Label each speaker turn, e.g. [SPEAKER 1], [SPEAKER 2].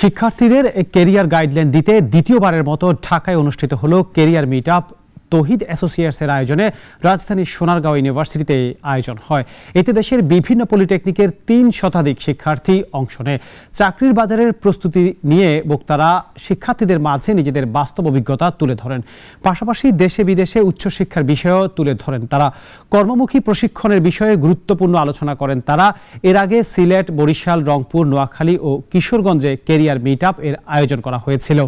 [SPEAKER 1] শিক্ষার্থীদের career guideline দিতে দ্বিতীয়বারের মতো ঢাকায় অনুষ্ঠিত হলো কেরিয়ার মিট আপ তহিদ অ্যাসোসিয়েটসের আয়োজনে রাজধানীর সোনারগাঁও ইউনিভার্সিটিতে আয়োজন হয়। এতে দেশের বিভিন্ন পলিটেকনিকের তিন শতাধিক শিক্ষার্থী অংশ নেয়। চাকরির বাজারের প্রস্তুতি নিয়ে বক্তারা শিক্ষার্থীদের মাঝে নিজেদের বাস্তব অভিজ্ঞতা তুলে ধরেন। পাশাপাশি দেশে বিদেশে উচ্চশিক্ষার বিষয়ও তুলে ধরেন তারা। কর্মমুখী প্রশিক্ষণের বিষয়ে গুরুত্বপূর্ণ আলোচনা করেন তারা। এর আগে সিলেট, বরিশাল, রংপুর, নোয়াখালী ও কিশোরগঞ্জে কেরিয়ার মিট এর আয়োজন করা হয়েছিল।